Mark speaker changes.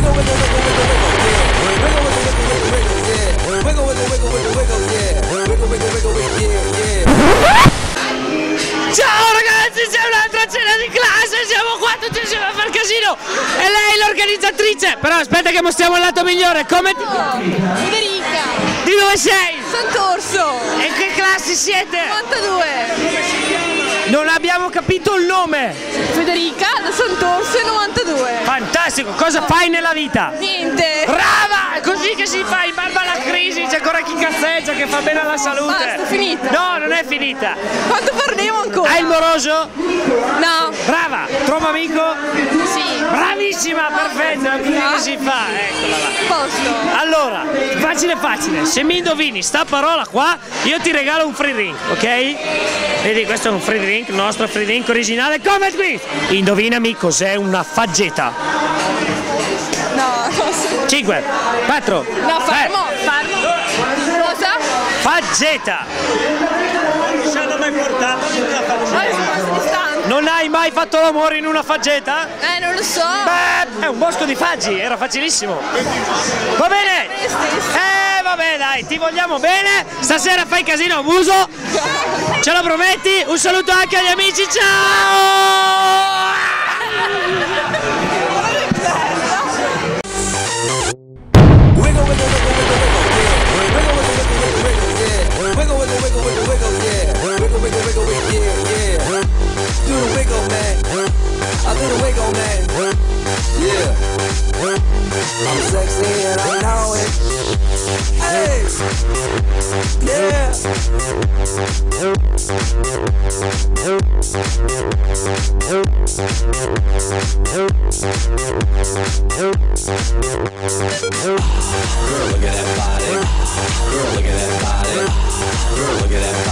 Speaker 1: Wiggle, wiggle, wiggle, wiggle, wiggle, yeah. Wiggle, wiggle, wiggle, wiggle, wiggle, yeah. Wiggle, wiggle, wiggle, wiggle, wiggle, yeah. Wiggle, wiggle, wiggle, wiggle, yeah, yeah.
Speaker 2: Ciao ragazzi, c'è un'altra cena di classe, siamo qua tutti insieme a far casino e lei l'organizzatrice. Però aspetta che mostriamo il lato migliore, come ti chiami?
Speaker 3: Federica,
Speaker 2: Di dove sei?
Speaker 3: Sant'Orso,
Speaker 2: E in che classi siete?
Speaker 3: 92.
Speaker 2: Non abbiamo capito il nome.
Speaker 3: Federica Sant'Orso e 92.
Speaker 2: Fantastico, cosa fai nella vita?
Speaker 3: Niente.
Speaker 2: Brava! È così che si fa, in barba alla crisi, c'è ancora cazzeggia che fa bene alla salute.
Speaker 3: Basta, finita.
Speaker 2: No, non è finita.
Speaker 3: Quanto parliamo ancora?
Speaker 2: Hai il moroso?
Speaker 3: No.
Speaker 2: Brava, trova amico?
Speaker 3: Sì.
Speaker 2: Bravissima, perfetta, è così fa, eccola là.
Speaker 3: Posto.
Speaker 2: Allora, facile facile, se mi indovini sta parola qua, io ti regalo un free drink, ok? Vedi, questo è un free drink, il nostro free drink originale, come qui! Indovinami cos'è una faggeta.
Speaker 3: No, non so.
Speaker 2: 5, 4,
Speaker 3: No, fermo, fermo.
Speaker 2: Faggeta.
Speaker 4: ci hanno mai portato una
Speaker 3: distante.
Speaker 2: Non hai mai fatto l'amore in una faggeta?
Speaker 3: Eh, non lo so.
Speaker 2: Beh, è un bosco di faggi, era facilissimo. Va bene? Eh, vabbè, dai, ti vogliamo bene. Stasera fai casino a muso. Ce lo prometti? Un saluto anche agli amici, ciao!
Speaker 1: I'm sexy and I know it. Hey. Yeah.
Speaker 5: Girl, look at that body. Girl, look at that body. Girl, look at that body.